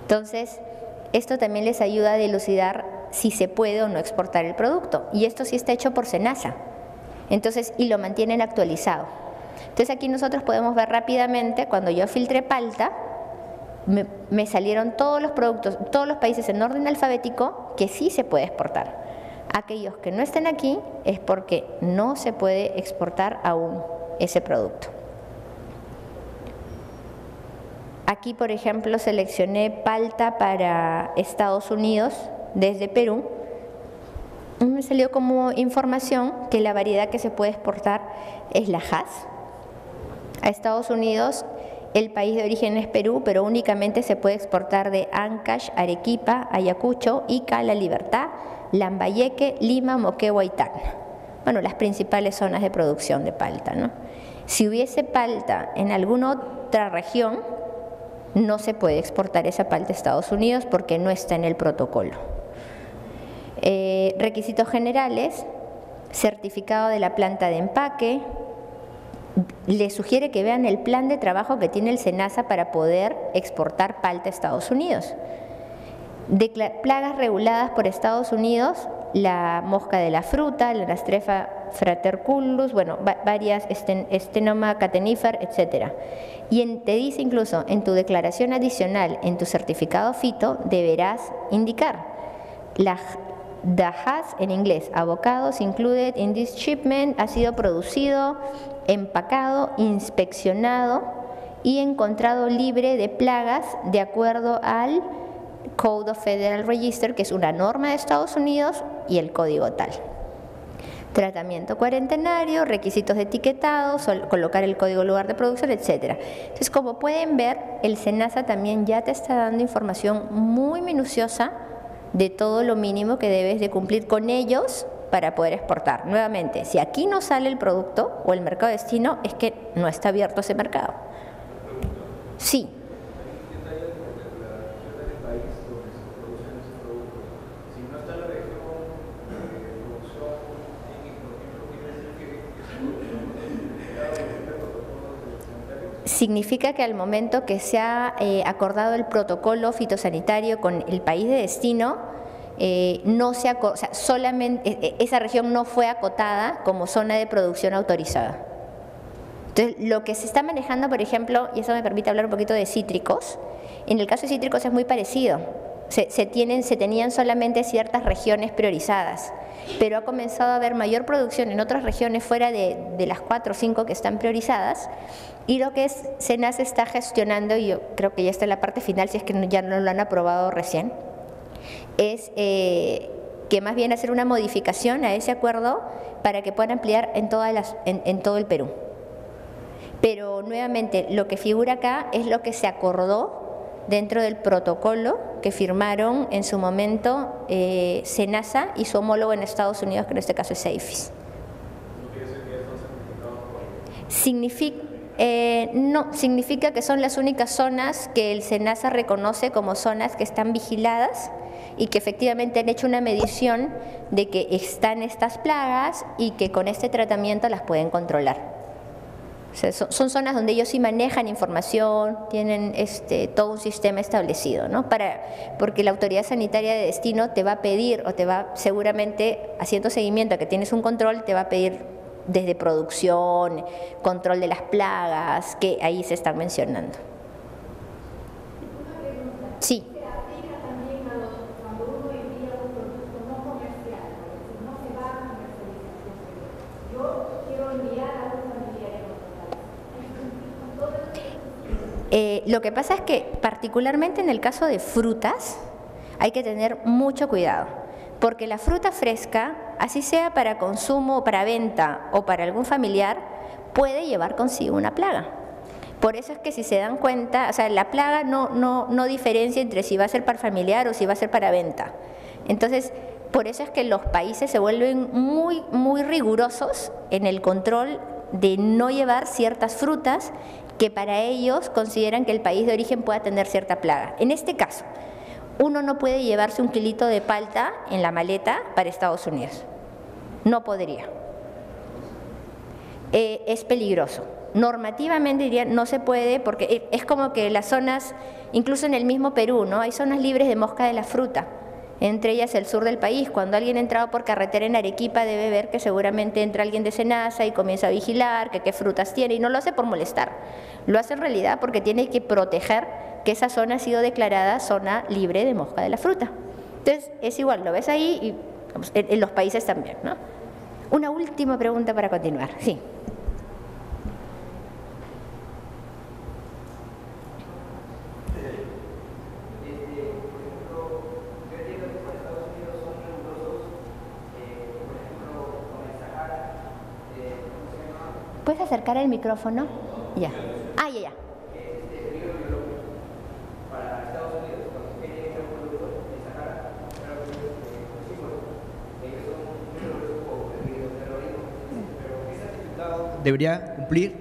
Entonces, esto también les ayuda a dilucidar si se puede o no exportar el producto. Y esto sí está hecho por SENASA. Entonces, y lo mantienen actualizado. Entonces aquí nosotros podemos ver rápidamente, cuando yo filtré palta, me, me salieron todos los productos, todos los países en orden alfabético que sí se puede exportar aquellos que no estén aquí es porque no se puede exportar aún ese producto. Aquí, por ejemplo, seleccioné palta para Estados Unidos desde Perú. Me salió como información que la variedad que se puede exportar es la Hass. A Estados Unidos el país de origen es Perú, pero únicamente se puede exportar de Ancash, Arequipa, Ayacucho, Ica, La Libertad, Lambayeque, Lima, Moquegua y Tacna. Bueno, las principales zonas de producción de palta. ¿no? Si hubiese palta en alguna otra región, no se puede exportar esa palta a Estados Unidos porque no está en el protocolo. Eh, requisitos generales, certificado de la planta de empaque, le sugiere que vean el plan de trabajo que tiene el SENASA para poder exportar palta a Estados Unidos. Plagas reguladas por Estados Unidos, la mosca de la fruta, la Nastrefa fraterculus, bueno, varias, estenoma catenifer, etc. Y te dice incluso, en tu declaración adicional, en tu certificado FITO, deberás indicar la the has en inglés, avocados included in this shipment, ha sido producido, empacado, inspeccionado y encontrado libre de plagas de acuerdo al Code of Federal Register, que es una norma de Estados Unidos, y el código tal. Tratamiento cuarentenario, requisitos de etiquetado, colocar el código lugar de producción, etc. Entonces, como pueden ver, el SENASA también ya te está dando información muy minuciosa de todo lo mínimo que debes de cumplir con ellos para poder exportar. Nuevamente, si aquí no sale el producto o el mercado destino, es que no está abierto ese mercado. Sí. Significa que al momento que se ha eh, acordado el protocolo fitosanitario con el país de destino, eh, no se o sea, solamente e, e, esa región no fue acotada como zona de producción autorizada. Entonces, lo que se está manejando, por ejemplo, y eso me permite hablar un poquito de cítricos, en el caso de cítricos es muy parecido. Se, tienen, se tenían solamente ciertas regiones priorizadas, pero ha comenzado a haber mayor producción en otras regiones fuera de, de las cuatro o cinco que están priorizadas, y lo que es SENAS está gestionando, y yo creo que ya está en la parte final, si es que ya no lo han aprobado recién, es eh, que más bien hacer una modificación a ese acuerdo para que puedan ampliar en, todas las, en, todo el Perú. Pero nuevamente, lo que figura acá es lo que se acordó dentro del protocolo que firmaron en su momento eh, SENASA y su homólogo en Estados Unidos, que en este caso es SAFIS. Significa, eh, no, significa que son las únicas zonas que el SENASA reconoce como zonas que están vigiladas y que efectivamente han hecho una medición de que están estas plagas y que con este tratamiento las pueden controlar. son, zonas donde ellos sí manejan información, tienen este, todo un sistema establecido, ¿no? Para, porque la autoridad sanitaria de destino te va a pedir o te va seguramente haciendo seguimiento a que tienes un control, te va a pedir desde producción, control de las plagas, que ahí se están mencionando. Sí. Eh, lo que pasa es que particularmente en el caso de frutas hay que tener mucho cuidado porque la fruta fresca, así sea para consumo, para venta o para algún familiar, puede llevar consigo una plaga. Por eso es que si se dan cuenta, o sea, la plaga no, no, no diferencia entre si va a ser para familiar o si va a ser para venta. Entonces, por eso es que los países se vuelven muy, muy rigurosos en el control de no llevar ciertas frutas que para ellos consideran que el país de origen pueda tener cierta plaga. En este caso, uno no puede llevarse un kilito de palta en la maleta para Estados Unidos. No podría. Eh, es peligroso. Normativamente diría no se puede porque es como que las zonas, incluso en el mismo Perú, ¿no? hay zonas libres de mosca de la fruta, entre ellas el sur del país. Cuando alguien ha entrado por carretera en Arequipa debe ver que seguramente entra alguien de Senasa y comienza a vigilar que qué frutas tiene y no lo hace por molestar, lo hace en realidad porque tiene que proteger que esa zona ha sido declarada zona libre de mosca de la fruta. Entonces, es igual, lo ves ahí y en, los países también. ¿no? Una última pregunta para continuar. Sí. ¿Puedes acercar el micrófono? Ya. Ah, ya, ya. Debería cumplir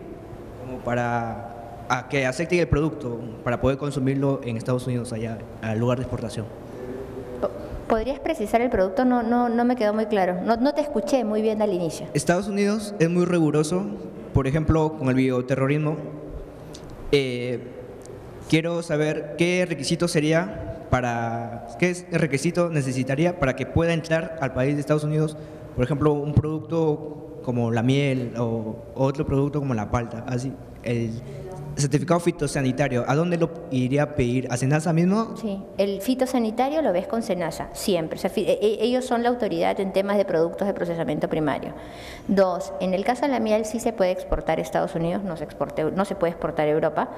como para a que acepten el producto para poder consumirlo en Estados Unidos, allá, al lugar de exportación. ¿Podrías precisar el producto? No, no, no me quedó muy claro. No, no te escuché muy bien al inicio. Estados Unidos es muy riguroso, por ejemplo, con el bioterrorismo. Eh, quiero saber qué requisito sería para, qué requisito necesitaría para que pueda entrar al país de Estados Unidos, por ejemplo, un producto como la miel o otro producto como la palta, así, el, certificado fitosanitario, ¿a dónde lo iría a pedir? ¿A Senasa mismo? Sí, el fitosanitario lo ves con Senasa, siempre. E, e, ellos son la autoridad en temas de productos de procesamiento primario. Dos, en el caso de la miel sí se puede exportar a Estados Unidos, no se, exporte, no se puede exportar a Europa.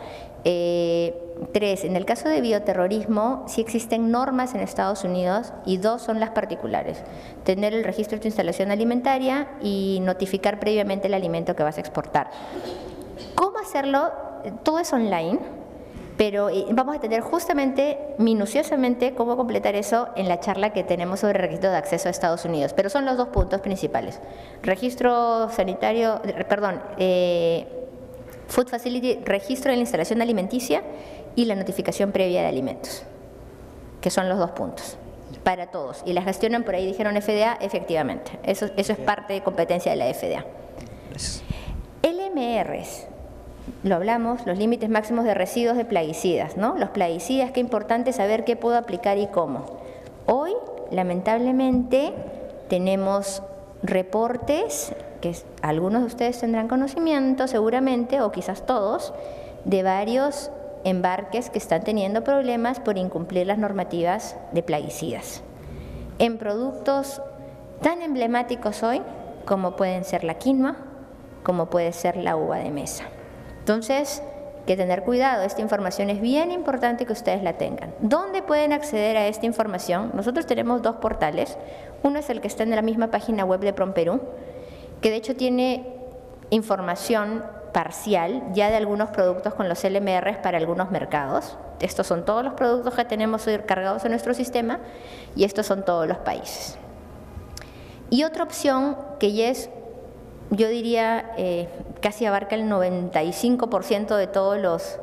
Eh, tres, en el caso de bioterrorismo sí existen normas en Estados Unidos y dos son las particulares. Tener el registro de tu instalación alimentaria y notificar previamente el alimento que vas a exportar. ¿Cómo hacerlo? Todo es online, pero eh, vamos a tener justamente, minuciosamente, cómo completar eso en la charla que tenemos sobre registro de acceso a Estados Unidos. Pero son los dos puntos principales. Registro sanitario, perdón, eh, Food Facility, registro de la instalación alimenticia y la notificación previa de alimentos, que son los dos puntos para todos. Y la gestionan por ahí, dijeron FDA, efectivamente. Eso, eso es parte de competencia de la FDA. LMRs, lo hablamos, los límites máximos de residuos de plaguicidas, ¿no? Los plaguicidas, qué importante saber qué puedo aplicar y cómo. Hoy, lamentablemente, tenemos reportes, que algunos de ustedes tendrán conocimiento seguramente, o quizás todos, de varios embarques que están teniendo problemas por incumplir las normativas de plaguicidas. En productos tan emblemáticos hoy como pueden ser la quinoa, como puede ser la uva de mesa. Entonces, que tener cuidado, esta información es bien importante que ustedes la tengan. ¿Dónde pueden acceder a esta información? Nosotros tenemos dos portales, uno es el que está en la misma página web de PromPerú, que de hecho tiene información parcial ya de algunos productos con los LMRs para algunos mercados. Estos son todos los productos que tenemos cargados en nuestro sistema y estos son todos los países. Y otra opción que ya es yo diría, eh, casi abarca el 95% de todos los,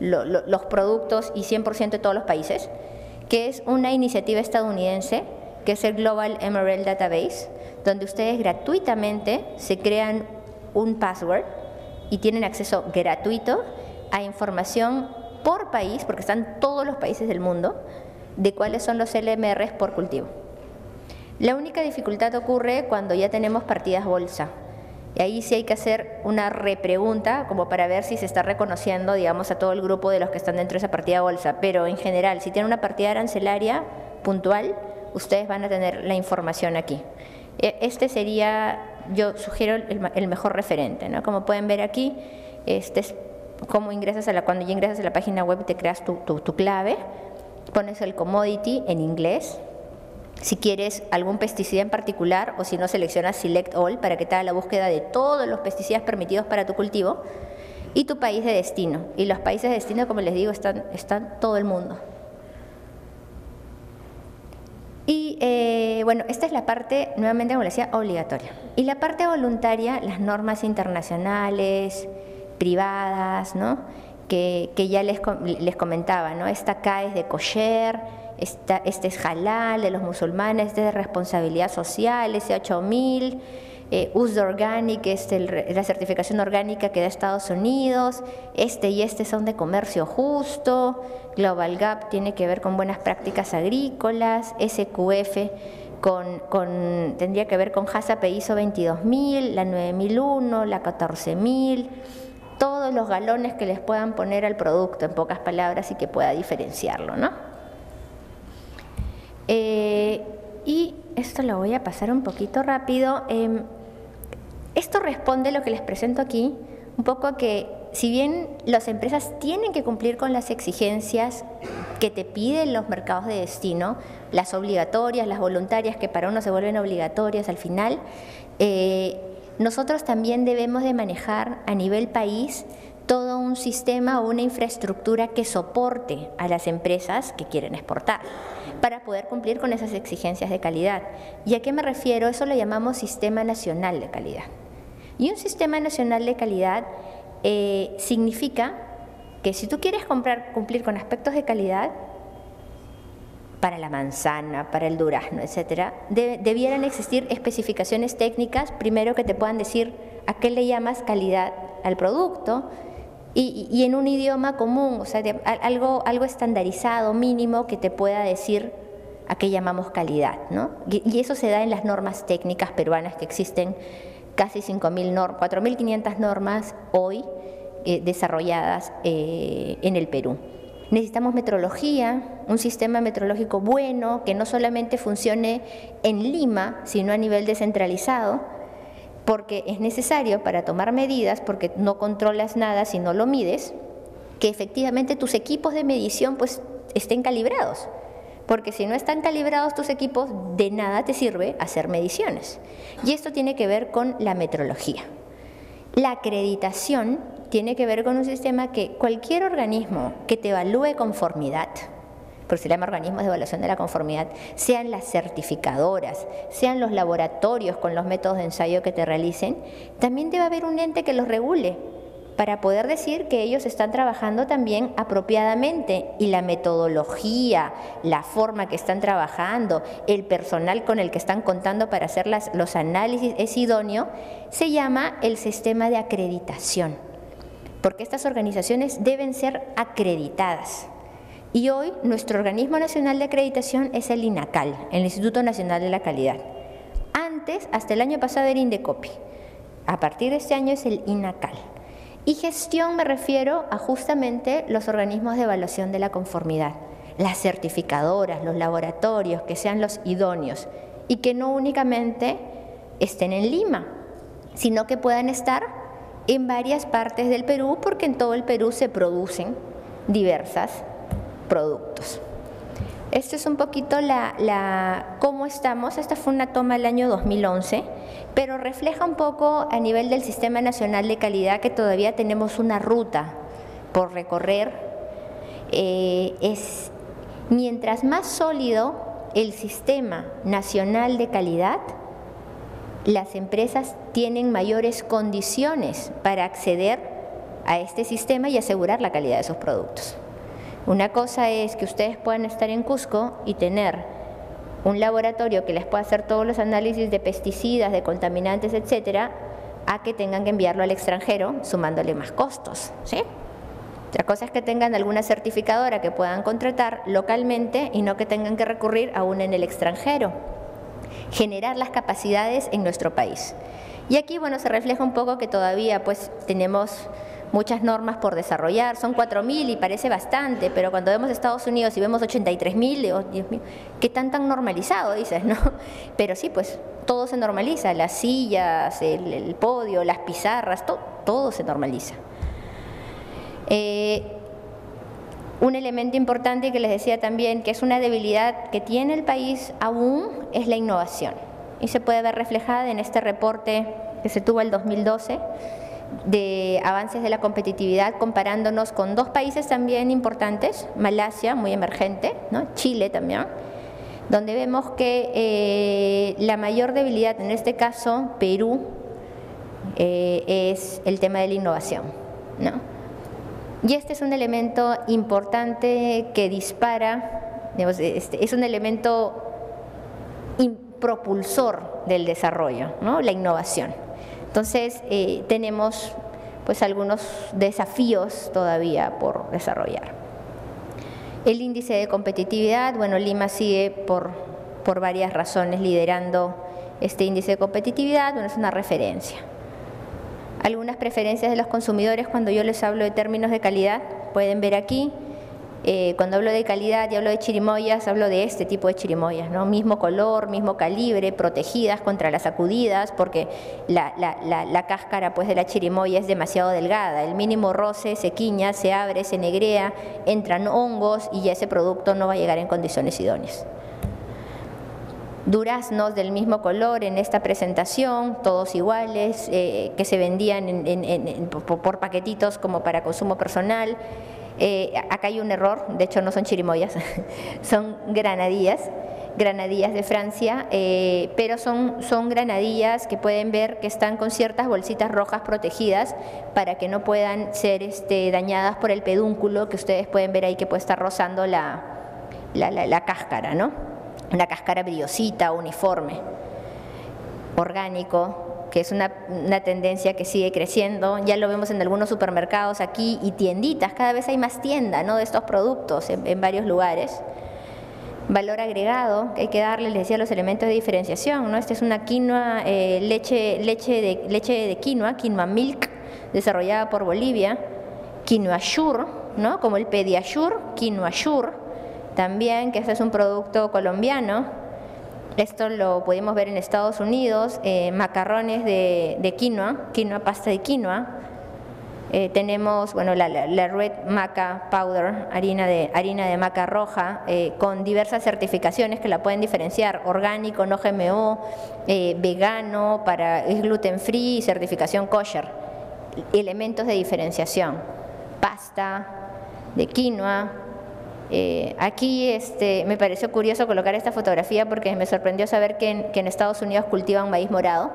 los productos y 100% de todos los países, que es una iniciativa estadounidense, que es el Global Emerald Database, donde ustedes gratuitamente se crean un password y tienen acceso gratuito a información por país, porque están todos los países del mundo, de cuáles son los LMRs por cultivo. La única dificultad ocurre cuando ya tenemos partidas bolsa, y ahí sí hay que hacer una repregunta como para ver si se está reconociendo, digamos, a todo el grupo de los que están dentro de esa partida bolsa. Pero en general, si tienen una partida arancelaria puntual, ustedes van a tener la información aquí. E, este sería, yo sugiero, el, mejor referente. ¿no? Como pueden ver aquí, este es cómo ingresas a la, cuando ya ingresas a la página web te creas tu clave, pones el commodity en inglés, si quieres algún pesticida en particular o si no seleccionas Select All para que te haga la búsqueda de todos los pesticidas permitidos para tu cultivo y tu país de destino. Y los países de destino, como les digo, están, están todo el mundo. Y eh, bueno, esta es la parte, nuevamente como les decía, obligatoria. Y la parte voluntaria, las normas internacionales, privadas, ¿no? que, ya les, les comentaba, ¿no? esta acá es de kosher, este es halal de los musulmanes, este es de responsabilidad social, ese 8000, eh, USD Organic, es la certificación orgánica que da Estados Unidos, este y este son de comercio justo, Global Gap tiene que ver con buenas prácticas agrícolas, SQF con, con, tendría que ver con HACCP ISO 22000, la 9001, la 14000, todos los galones que les puedan poner al producto, en pocas palabras, y que pueda diferenciarlo, ¿no? Eh, y esto lo voy a pasar un poquito rápido. Em, esto responde lo que les presento aquí, un poco que si bien las empresas tienen que cumplir con las exigencias que te piden los mercados de destino, las obligatorias, las voluntarias, que para uno se vuelven obligatorias al final, eh, nosotros también debemos de manejar a nivel país todo un sistema o una infraestructura que soporte a las empresas que quieren exportar para poder cumplir con esas exigencias de calidad. ¿Y a qué me refiero? Eso lo llamamos Sistema Nacional de Calidad. Y un Sistema Nacional de Calidad eh, significa que si tú quieres cumplir con aspectos de calidad, para la manzana, para el durazno, etcétera, debieran existir especificaciones técnicas, primero que te puedan decir a qué le llamas calidad al producto y, en un idioma común, o sea, algo, algo estandarizado, mínimo, que te pueda decir a qué llamamos calidad, ¿no? Y, eso se da en las normas técnicas peruanas que existen casi 5.000 normas, 4.500 normas hoy eh, desarrolladas eh, en el Perú. Necesitamos metrología, un sistema metrológico bueno que no solamente funcione en Lima, sino a nivel descentralizado, porque es necesario para tomar medidas, porque no controlas nada si no lo mides, que efectivamente tus equipos de medición pues estén calibrados, porque si no están calibrados tus equipos, de nada te sirve hacer mediciones. Y esto tiene que ver con la metrología. La acreditación tiene que ver con un sistema que cualquier organismo que te evalúe conformidad, por se llama organismos de evaluación de la conformidad, sean las certificadoras, sean los laboratorios con los métodos de ensayo que te realicen, también debe haber un ente que los regule para poder decir que ellos están trabajando también apropiadamente y la metodología, la forma que están trabajando, el personal con el que están contando para hacer los análisis es idóneo, se llama el sistema de acreditación, porque estas organizaciones deben ser acreditadas. Y hoy nuestro organismo nacional de acreditación es el INACAL, el Instituto Nacional de la Calidad. Antes, hasta el año pasado era INDECOPI. A partir de este año es el INACAL. Y gestión me refiero a justamente los organismos de evaluación de la conformidad, las certificadoras, los laboratorios, que sean los idóneos y que no únicamente estén en Lima, sino que puedan estar en varias partes del Perú, porque en todo el Perú se producen diversas productos. Esto es un poquito la, cómo estamos. Esta fue una toma del año 2011, pero refleja un poco a nivel del Sistema Nacional de Calidad que todavía tenemos una ruta por recorrer. Eh, es, mientras más sólido el Sistema Nacional de Calidad, las empresas tienen mayores condiciones para acceder a este sistema y asegurar la calidad de sus productos. Una cosa es que ustedes puedan estar en Cusco y tener un laboratorio que les pueda hacer todos los análisis de pesticidas, de contaminantes, etcétera, a que tengan que enviarlo al extranjero sumándole más costos. Otra cosa es que tengan alguna certificadora que puedan contratar localmente y no que tengan que recurrir a una en el extranjero. Generar las capacidades en nuestro país. Y aquí, bueno, se refleja un poco que todavía pues tenemos muchas normas por desarrollar, son 4.000 y parece bastante, pero cuando vemos Estados Unidos y vemos 83.000, digo, Dios mío, ¿qué tan normalizado dices, no? Pero sí, pues todo se normaliza, las sillas, el, podio, las pizarras, todo, todo se normaliza. Eh, un elemento importante que les decía también, que es una debilidad que tiene el país aún, es la innovación. Y se puede ver reflejada en este reporte que se tuvo el 2012 de avances de la competitividad comparándonos con dos países también importantes, Malasia, muy emergente, ¿no? Chile también, donde vemos que eh, la mayor debilidad, en este caso Perú, eh, es el tema de la innovación. ¿no? Y este es un elemento importante que dispara, este, es un elemento propulsor del desarrollo, ¿no? la innovación. Entonces, eh, tenemos pues algunos desafíos todavía por desarrollar. El índice de competitividad, bueno, Lima sigue por, por varias razones liderando este índice de competitividad, bueno, es una referencia. Algunas preferencias de los consumidores cuando yo les hablo de términos de calidad, pueden ver aquí, eh, cuando hablo de calidad y hablo de chirimoyas, hablo de este tipo de chirimoyas, ¿no? Mismo color, mismo calibre, protegidas contra las sacudidas, porque la, cáscara pues, de la chirimoya es demasiado delgada. El mínimo roce se quiña, se abre, se negrea, entran hongos y ya ese producto no va a llegar en condiciones idóneas. Duraznos del mismo color en esta presentación, todos iguales, eh, que se vendían por paquetitos como para consumo personal. Eh, acá hay un error, de hecho no son chirimoyas, son granadillas. granadillas de Francia, eh, pero son, son granadillas que pueden ver que están con ciertas bolsitas rojas protegidas para que no puedan ser este, dañadas por el pedúnculo que ustedes pueden ver ahí que puede estar rozando la, la, cáscara, ¿no? Una cáscara brillosita, uniforme, orgánico, que es una, tendencia que sigue creciendo. Ya lo vemos en algunos supermercados aquí y tienditas, cada vez hay más tiendas ¿no? de estos productos en varios lugares valor agregado que hay que darle, les decía, los elementos de diferenciación. ¿no? Esta es una quinoa, eh, leche, leche, de, leche de quinoa, quinoa milk, desarrollada por Bolivia, quinoa shure, ¿no? como el pediasure, quinoa shure, también, que este es un producto colombiano. Esto lo pudimos ver en Estados Unidos, eh, macarrones de, quinoa, quinoa pasta de quinoa, eh, tenemos bueno, la, Red Maca Powder, harina de, harina de maca roja, eh, con diversas certificaciones que la pueden diferenciar, orgánico, no GMO, vegano, para, es gluten free, certificación kosher. Elementos de diferenciación, pasta de quinoa. Aquí este, me pareció curioso colocar esta fotografía porque me sorprendió saber que en, que en Estados Unidos cultivan maíz morado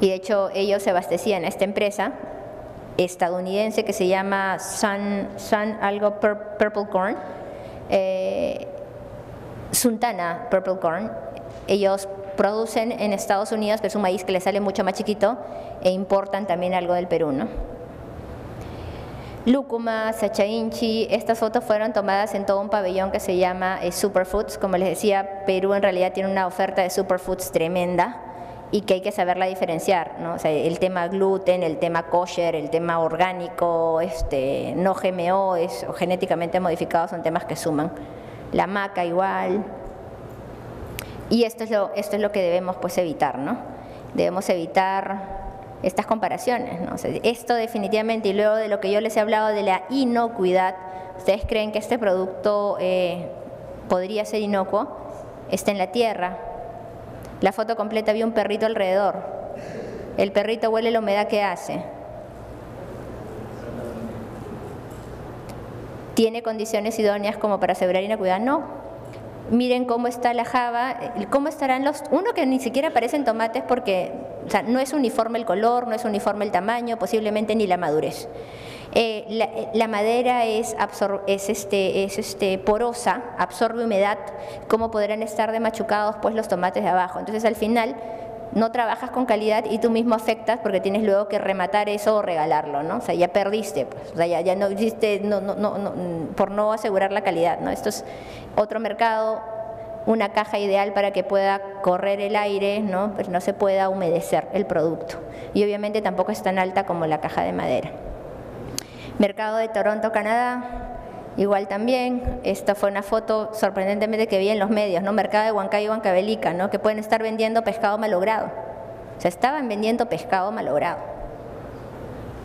y de hecho ellos se abastecían a esta empresa estadounidense que se llama Sun, Sun algo Purple Corn, eh, Suntana Purple Corn. Ellos producen en Estados Unidos, pero es un maíz que les sale mucho más chiquito, e importan también algo del Perú. ¿no? Lúcuma, Sachainchi, estas fotos fueron tomadas en todo un pabellón que se llama eh, Superfoods. Como les decía, Perú en realidad tiene una oferta de superfoods tremenda y que hay que saberla diferenciar, ¿no? O sea, el tema gluten, el tema kosher, el tema orgánico, este, no GMO es, o genéticamente modificados son temas que suman. La maca igual. Y esto es lo, esto es lo que debemos pues evitar, ¿no? Debemos evitar estas comparaciones, ¿no? esto definitivamente, y luego de lo que yo les he hablado de la inocuidad, ¿ustedes creen que este producto eh, podría ser inocuo? Está en la tierra, la foto completa vi un perrito alrededor. El perrito huele la humedad que hace. ¿Tiene condiciones idóneas como para asegurar inocuidad? No. Miren cómo está la java, cómo estarán los... Uno que ni siquiera aparecen tomates porque no es uniforme el color, no es uniforme el tamaño, posiblemente ni la madurez. Eh, eh, la, madera es, es, este, es este, porosa, absorbe humedad, ¿cómo podrán estar de machucados pues los tomates de abajo? Entonces al final no trabajas con calidad y tú mismo afectas porque tienes luego que rematar eso o regalarlo, ¿no? O sea, ya perdiste, pues, o sea, ya, no hiciste, no, no, no, por no asegurar la calidad, ¿no? Esto es otro mercado, una caja ideal para que pueda correr el aire, ¿no? Pues no se pueda humedecer el producto. Y obviamente tampoco es tan alta como la caja de madera. Mercado de Toronto, Canadá, igual también. Esta fue una foto sorprendentemente que vi en los medios, ¿no? Mercado de Huancayo y Huancavelica, ¿no? Que pueden estar vendiendo pescado malogrado. O sea, estaban vendiendo pescado malogrado.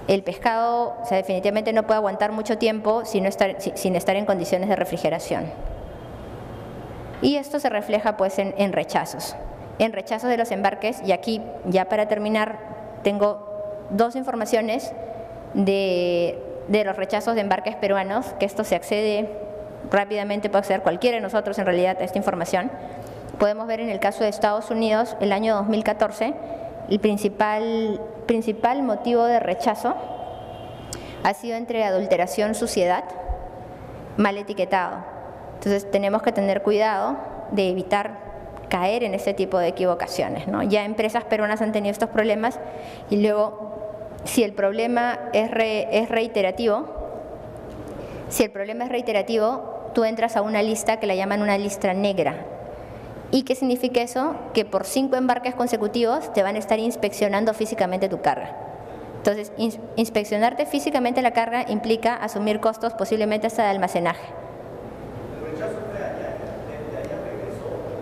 El pescado, o sea, definitivamente no puede aguantar mucho tiempo sin estar, sin estar en condiciones de refrigeración. Y esto se refleja pues en rechazos. En rechazos de los embarques, y aquí ya para terminar tengo dos informaciones de de los rechazos de embarques peruanos, que esto se accede rápidamente, puede acceder cualquiera de nosotros en realidad a esta información. Podemos ver en el caso de Estados Unidos, el año 2014, el principal, principal motivo de rechazo ha sido entre adulteración, suciedad, mal etiquetado. Entonces tenemos que tener cuidado de evitar caer en este tipo de equivocaciones. ¿no? Ya empresas peruanas han tenido estos problemas y luego si el problema es, es reiterativo, si el problema es reiterativo, tú entras a una lista que la llaman una lista negra. ¿Y qué significa eso? Que por cinco embarques consecutivos te van a estar inspeccionando físicamente tu carga. Entonces, inspeccionarte físicamente la carga implica asumir costos posiblemente hasta de almacenaje.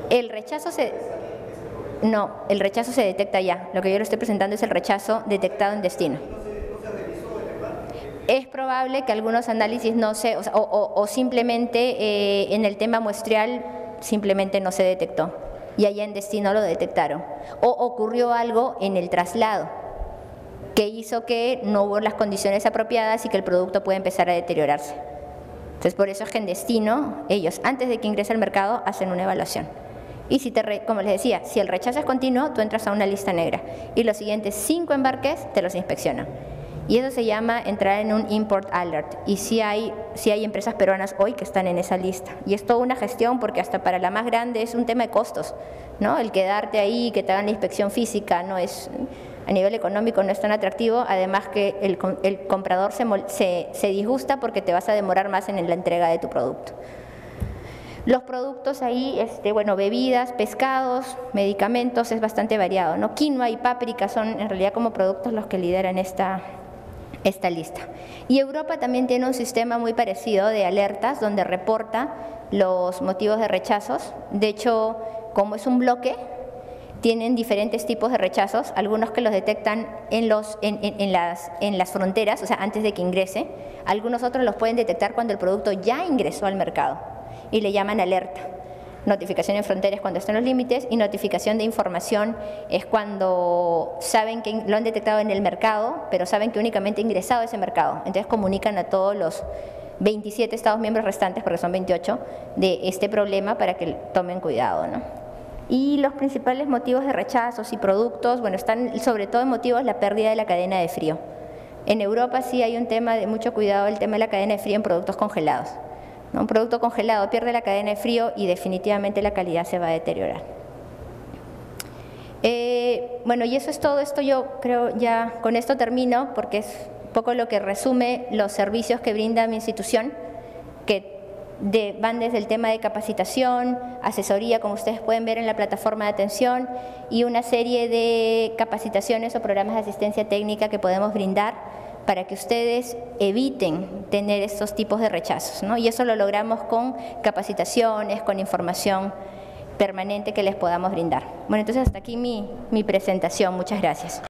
El rechazo se no, el rechazo se detecta ya. Lo que yo le estoy presentando es el rechazo detectado en destino. Es probable que algunos análisis no se, o, simplemente eh, en el tema muestreal simplemente no se detectó y allá en destino lo detectaron. O ocurrió algo en el traslado que hizo que no hubo las condiciones apropiadas y que el producto puede empezar a deteriorarse. Entonces, por eso es que en destino, ellos, antes de que ingrese al mercado, hacen una evaluación. Y si te, como les decía, si el rechazo es continuo, tú entras a una lista negra. Y los siguientes cinco embarques te los inspeccionan. Y eso se llama entrar en un import alert. Y si hay, si hay empresas peruanas hoy que están en esa lista. Y es toda una gestión porque hasta para la más grande es un tema de costos. ¿no? El quedarte ahí, que te hagan la inspección física, no es a nivel económico no es tan atractivo, además que el, el comprador se, se, disgusta porque te vas a demorar más en la entrega de tu producto. Los productos ahí, este, bueno, bebidas, pescados, medicamentos, es bastante variado. ¿no? Quinoa y páprica son en realidad como productos los que lideran esta, esta lista. Y Europa también tiene un sistema muy parecido de alertas donde reporta los motivos de rechazos. De hecho, como es un bloque, tienen diferentes tipos de rechazos, algunos que los detectan en, los, en, las, en las fronteras, o sea, antes de que ingrese, algunos otros los pueden detectar cuando el producto ya ingresó al mercado y le llaman alerta. Notificación en fronteras cuando están los límites y notificación de información es cuando saben que lo han detectado en el mercado, pero saben que únicamente ha ingresado a ese mercado. Entonces comunican a todos los 27 Estados miembros restantes, porque son 28, de este problema para que tomen cuidado. ¿no? Y los principales motivos de rechazos y productos, bueno, están sobre todo motivos la pérdida de la cadena de frío. En Europa sí hay un tema de mucho cuidado, el tema de la cadena de frío en productos congelados. Un producto congelado pierde la cadena de frío y definitivamente la calidad se va a deteriorar. Eh, bueno, y eso es todo. Esto yo creo ya con esto termino porque es un poco lo que resume los servicios que brinda mi institución, que van desde el tema de capacitación, asesoría, como ustedes pueden ver en la plataforma de atención, y una serie de capacitaciones o programas de asistencia técnica que podemos brindar para que ustedes eviten tener estos tipos de rechazos. ¿no? Y eso lo logramos con capacitaciones, con información permanente que les podamos brindar. Bueno, entonces hasta aquí mi, mi presentación. Muchas gracias.